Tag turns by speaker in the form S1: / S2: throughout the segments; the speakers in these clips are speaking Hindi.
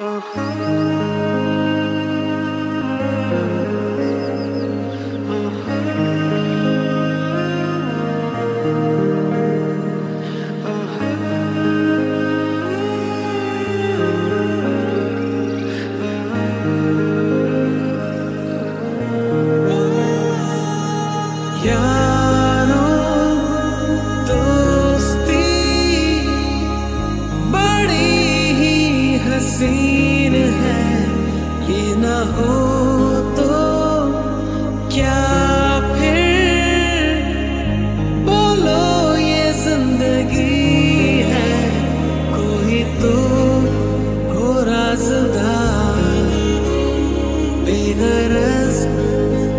S1: Uh-huh. बेगरज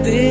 S1: तेरा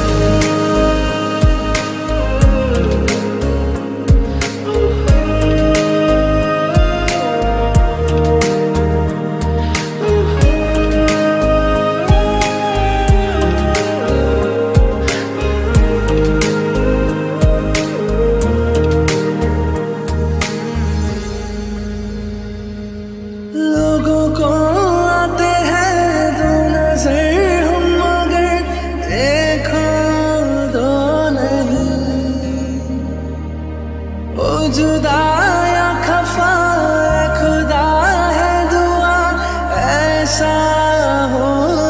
S1: खफा खुदा है दुआ, ऐसा हो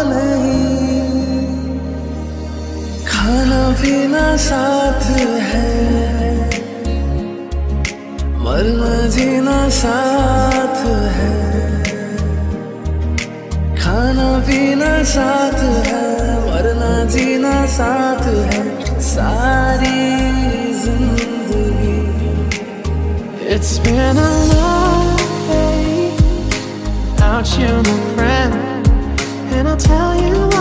S1: नहीं। खाना पीना साथ है, मरना जीना साथ है। खाना पीना साथ है, मरना जीना साथ है, सारी
S2: It's been a long day without you, my friend. And I'll tell you